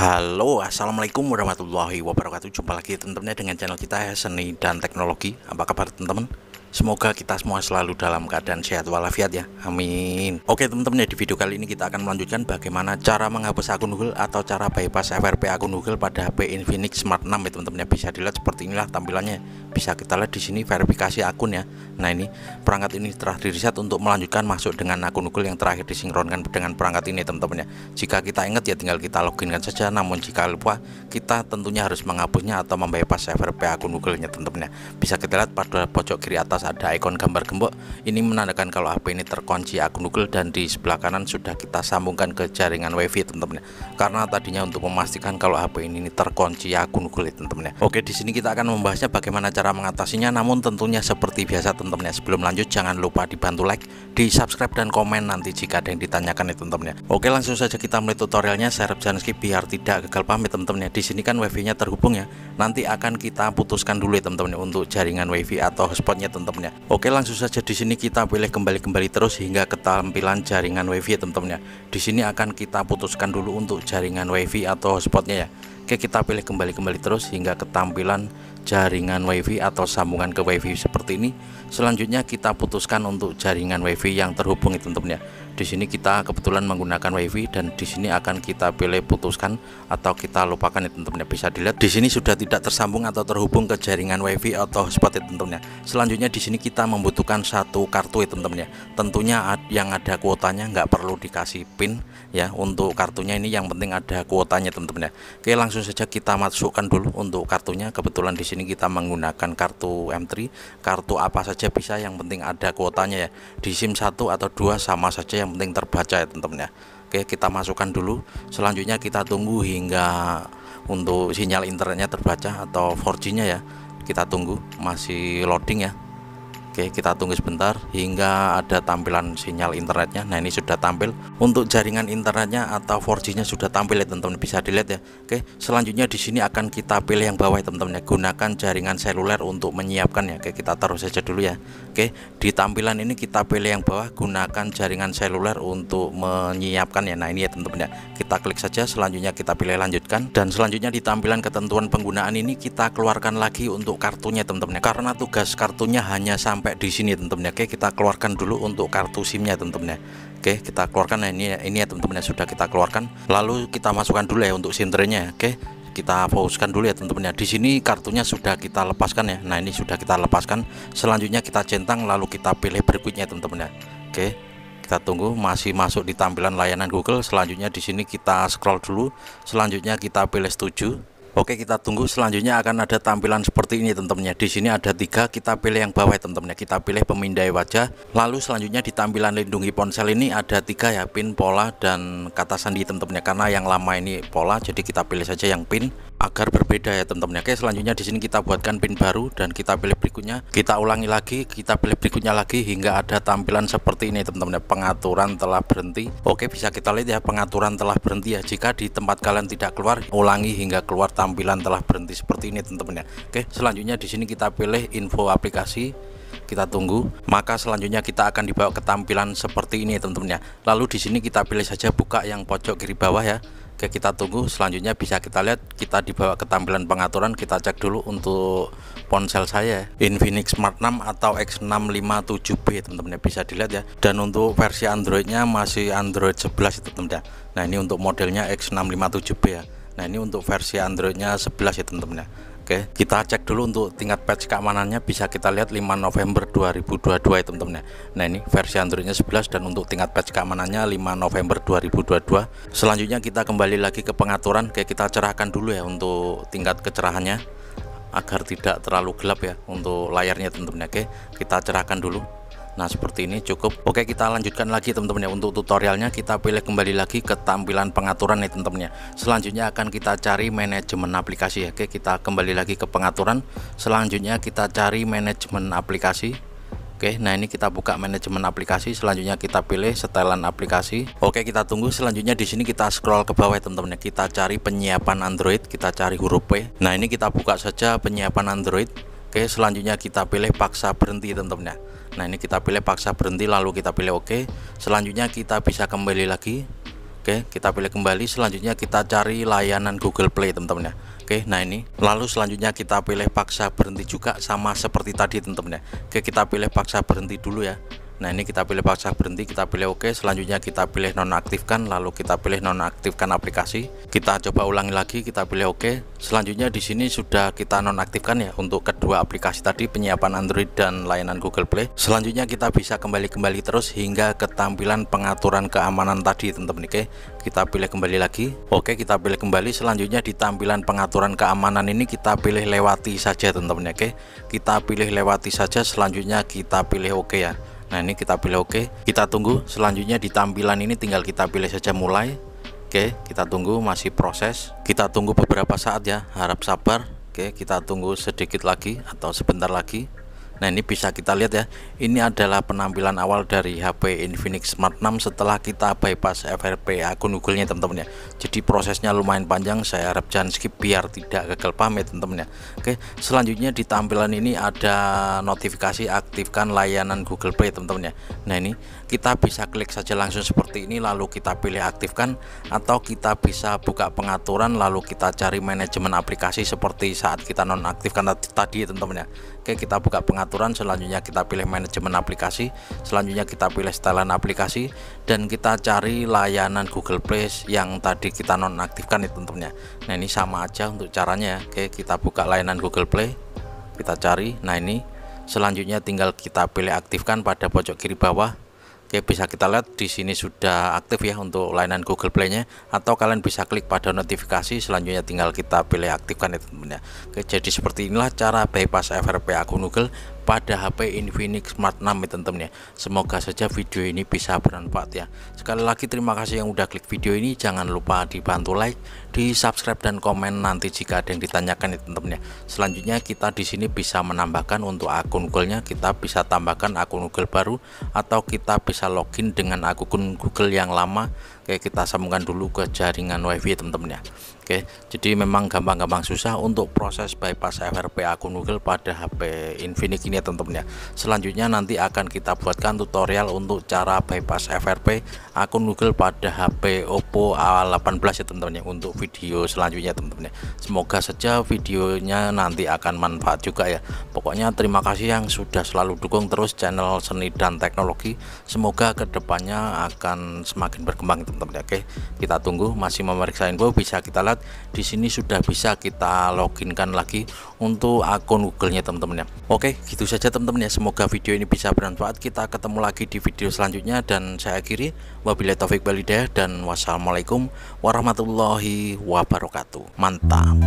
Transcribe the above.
Halo assalamualaikum warahmatullahi wabarakatuh. Jumpa lagi teman-teman dengan channel kita Seni dan Teknologi. Apa kabar teman-teman Semoga kita semua selalu dalam keadaan sehat walafiat ya. Amin. Oke teman-teman ya di video kali ini kita akan melanjutkan Bagaimana cara menghapus akun Google Atau cara bypass FRP akun Google pada HP Infinix Smart 6 ya teman-teman ya. Bisa dilihat seperti inilah tampilannya. Bisa kita lihat di sini verifikasi akun ya. Nah ini perangkat ini telah diriset untuk melanjutkan masuk dengan akun Google yang terakhir disinkronkan dengan perangkat ini teman-teman ya. Jika kita ingat ya tinggal kita loginkan saja. Namun jika lupa kita tentunya harus menghapusnya atau membypass FRP akun Google nya teman-teman ya. Bisa kita lihat pada pojok kiri atas atas ada ikon gambar gembok ini menandakan kalau HP ini terkunci akun Google dan di sebelah kanan sudah kita sambungkan ke jaringan WiFi teman-teman karena tadinya untuk memastikan kalau HP ini terkunci akun Google teman-teman Oke di sini kita akan membahasnya bagaimana cara mengatasinya. Namun tentunya seperti biasa teman-teman sebelum lanjut jangan lupa dibantu like di subscribe dan komen nanti jika ada yang ditanyakan ya teman-teman Oke langsung saja kita mulai tutorialnya. Saya jangan skip biar tidak gagal ya teman-teman di sini kan WiFi nya terhubung ya. Nanti akan kita putuskan dulu ya teman-teman untuk jaringan WiFi atau hotspotnya teman-teman teman-teman ya Oke langsung saja di sini kita pilih kembali-kembali terus hingga ketampilan jaringan WiFi ya teman-teman ya di sini akan kita putuskan dulu untuk jaringan WiFi atau hotspotnya ya. Oke kita pilih kembali-kembali terus hingga ketampilan jaringan WiFi atau sambungan ke WiFi seperti ini. Selanjutnya kita putuskan untuk jaringan WiFi yang terhubung itu teman-teman ya di sini kita kebetulan menggunakan WiFi dan di sini akan kita pilih putuskan atau kita lupakan ya teman-teman. Bisa dilihat di sini sudah tidak tersambung atau terhubung ke jaringan WiFi atau hotspot ya teman-teman ya. Selanjutnya di sini kita membutuhkan satu kartu ya ya. Tentunya yang ada kuotanya nggak perlu dikasih pin ya untuk kartunya. Ini yang penting ada kuotanya teman-teman ya. Oke langsung saja kita masukkan dulu untuk kartunya. Kebetulan di sini kita menggunakan kartu M3 kartu apa saja bisa yang penting ada kuotanya ya. Di SIM 1 atau dua sama saja yang yang penting terbaca ya teman-teman ya. Oke kita masukkan dulu. Selanjutnya kita tunggu hingga untuk sinyal internetnya terbaca atau 4G nya ya. Kita tunggu masih loading ya. Oke kita tunggu sebentar hingga ada tampilan sinyal internetnya. Nah ini sudah tampil. Untuk jaringan internetnya atau 4G nya sudah tampil ya teman-teman. Bisa dilihat ya. Oke selanjutnya di sini akan kita pilih yang bawah ya teman-teman ya. Gunakan jaringan seluler untuk menyiapkan ya. Oke kita taruh saja dulu ya. Oke di tampilan ini kita pilih yang bawah. Gunakan jaringan seluler untuk menyiapkan ya. Nah ini ya teman-teman ya. Kita klik saja. Selanjutnya kita pilih lanjutkan. Dan selanjutnya di tampilan ketentuan penggunaan ini kita keluarkan lagi untuk kartunya teman-teman ya. Karena tugas kartunya hanya sampai di sini teman-teman ya. Oke kita keluarkan dulu untuk kartu SIM-nya teman-teman ya. Oke kita keluarkan. Nah ini ini ya teman-teman ya sudah kita keluarkan. Lalu kita masukkan dulu ya untuk sinternya oke? Kita fokuskan dulu ya teman-teman ya. Di sini kartunya sudah kita lepaskan ya. Nah ini sudah kita lepaskan. Selanjutnya kita centang lalu kita pilih berikutnya teman-teman ya. Oke kita tunggu. Masih masuk di tampilan layanan Google. Selanjutnya di sini kita scroll dulu. Selanjutnya kita pilih setuju Oke kita tunggu. Selanjutnya akan ada tampilan seperti ini teman-teman ya di sini ada tiga. Kita pilih yang bawah ya teman-teman ya kita pilih pemindai wajah. Lalu selanjutnya di tampilan lindungi ponsel ini ada tiga ya pin pola dan kata sandi teman-teman ya karena yang lama ini pola jadi kita pilih saja yang pin agar berbeda ya teman-teman. Oke selanjutnya di sini kita buatkan pin baru dan kita pilih berikutnya. Kita ulangi lagi kita pilih berikutnya lagi hingga ada tampilan seperti ini teman-teman. Ya pengaturan telah berhenti. Oke bisa kita lihat ya pengaturan telah berhenti ya. Jika di tempat kalian tidak keluar ulangi hingga keluar tampilan telah berhenti seperti ini teman-teman ya. Oke selanjutnya di sini kita pilih info aplikasi. Kita tunggu. Maka selanjutnya kita akan dibawa ke tampilan seperti ini teman-teman ya. Lalu di sini kita pilih saja buka yang pojok kiri bawah ya Oke kita tunggu. Selanjutnya bisa kita lihat. Kita dibawa ke tampilan pengaturan. Kita cek dulu untuk ponsel saya. Infinix Smart 6 atau X657B teman-teman ya. Bisa dilihat ya. Dan untuk versi Androidnya masih Android 11 itu teman-teman ya. Nah ini untuk modelnya X657B ya. Nah ini untuk versi Androidnya 11 ya teman-teman ya Oke, kita cek dulu untuk tingkat patch keamanannya bisa kita lihat 5 November 2022 ya teman-teman ya. Nah, ini versi Androidnya 11 dan untuk tingkat patch keamanannya 5 November 2022. Selanjutnya kita kembali lagi ke pengaturan, kayak kita cerahkan dulu ya untuk tingkat kecerahannya agar tidak terlalu gelap ya untuk layarnya teman-teman ya. Oke, kita cerahkan dulu. Nah seperti ini cukup Oke kita lanjutkan lagi teman-teman ya Untuk tutorialnya kita pilih kembali lagi ke tampilan pengaturan nih teman-teman ya Selanjutnya akan kita cari manajemen aplikasi ya Oke kita kembali lagi ke pengaturan Selanjutnya kita cari manajemen aplikasi Oke, nah ini kita buka manajemen aplikasi. Selanjutnya kita pilih setelan aplikasi. Oke, kita tunggu. Selanjutnya di sini kita scroll ke bawah ya teman-teman. Ya. Kita cari penyiapan Android. Kita cari huruf P. Nah ini kita buka saja penyiapan Android. Oke, selanjutnya kita pilih paksa berhenti teman-teman ya. Nah, ini kita pilih paksa berhenti lalu kita pilih oke. Selanjutnya kita bisa kembali lagi. Oke kita pilih kembali. Selanjutnya kita cari layanan Google Play teman-teman ya Oke nah ini. Lalu selanjutnya kita pilih paksa berhenti juga sama seperti tadi teman-teman ya Oke kita pilih paksa berhenti dulu ya Nah ini kita pilih paksa berhenti kita pilih OK selanjutnya kita pilih nonaktifkan lalu kita pilih nonaktifkan aplikasi. Kita coba ulangi lagi kita pilih OK selanjutnya di sini sudah kita nonaktifkan ya untuk kedua aplikasi tadi penyiapan Android dan layanan Google Play. Selanjutnya kita bisa kembali-kembali terus hingga ketampilan pengaturan keamanan tadi teman-teman oke. Kita pilih kembali lagi. Oke kita pilih kembali. Selanjutnya di tampilan pengaturan keamanan ini kita pilih lewati saja teman-teman oke. Kita pilih lewati saja selanjutnya kita pilih OK ya Nah ini kita pilih oke. Kita tunggu. Selanjutnya di tampilan ini tinggal kita pilih saja mulai. Oke kita tunggu masih proses. Kita tunggu beberapa saat ya. Harap sabar. Oke kita tunggu sedikit lagi atau sebentar lagi Nah ini bisa kita lihat ya. Ini adalah penampilan awal dari HP Infinix Smart 6 setelah kita bypass FRP akun Google-nya teman-teman ya. Jadi prosesnya lumayan panjang. Saya harap jangan skip biar tidak gagal pamit teman-teman ya. Oke selanjutnya di tampilan ini ada notifikasi aktifkan layanan Google Play teman-teman ya. Nah ini kita bisa klik saja langsung seperti ini lalu kita pilih aktifkan atau kita bisa buka pengaturan lalu kita cari manajemen aplikasi seperti saat kita nonaktifkan tadi teman-teman ya. Oke kita buka pengaturan pengaturan selanjutnya kita pilih manajemen aplikasi selanjutnya kita pilih setelan aplikasi dan kita cari layanan Google Play yang tadi kita nonaktifkan itu tentunya. Nah ini sama aja untuk caranya oke kita buka layanan Google Play kita cari. Nah ini selanjutnya tinggal kita pilih aktifkan pada pojok kiri bawah. Oke bisa kita lihat di sini sudah aktif ya untuk layanan Google Play-nya. Atau kalian bisa klik pada notifikasi selanjutnya tinggal kita pilih aktifkan ya teman-teman ya. Oke jadi seperti inilah cara bypass FRP akun Google pada HP Infinix Smart 6 ya teman-teman ya. Semoga saja video ini bisa bermanfaat ya. Sekali lagi terima kasih yang udah klik video ini. Jangan lupa dibantu like di subscribe dan komen nanti jika ada yang ditanyakan ya teman-teman ya. Selanjutnya kita di sini bisa menambahkan untuk akun Google-nya. Kita bisa tambahkan akun Google baru atau kita bisa login dengan akun Google yang lama Oke kita sambungkan dulu ke jaringan wifi teman-teman ya. Oke jadi memang gampang-gampang susah untuk proses bypass FRP akun Google pada HP Infinix ini ya teman-teman ya. Selanjutnya nanti akan kita buatkan tutorial untuk cara bypass FRP akun Google pada HP Oppo A18 ya teman-teman ya untuk video selanjutnya teman-teman ya. Semoga saja videonya nanti akan manfaat juga ya. Pokoknya terima kasih yang sudah selalu dukung terus channel seni dan teknologi. Semoga ke depannya akan semakin berkembang teman teman-teman. Oke kita tunggu masih memeriksa info bisa kita lihat. Di sini sudah bisa kita loginkan lagi untuk akun Google-nya teman-teman ya. Oke gitu saja teman-teman ya. Semoga video ini bisa bermanfaat. Kita ketemu lagi di video selanjutnya. Dan saya akhiri wabillahi taufik walhidayah dan wassalamualaikum warahmatullahi wabarakatuh. Mantap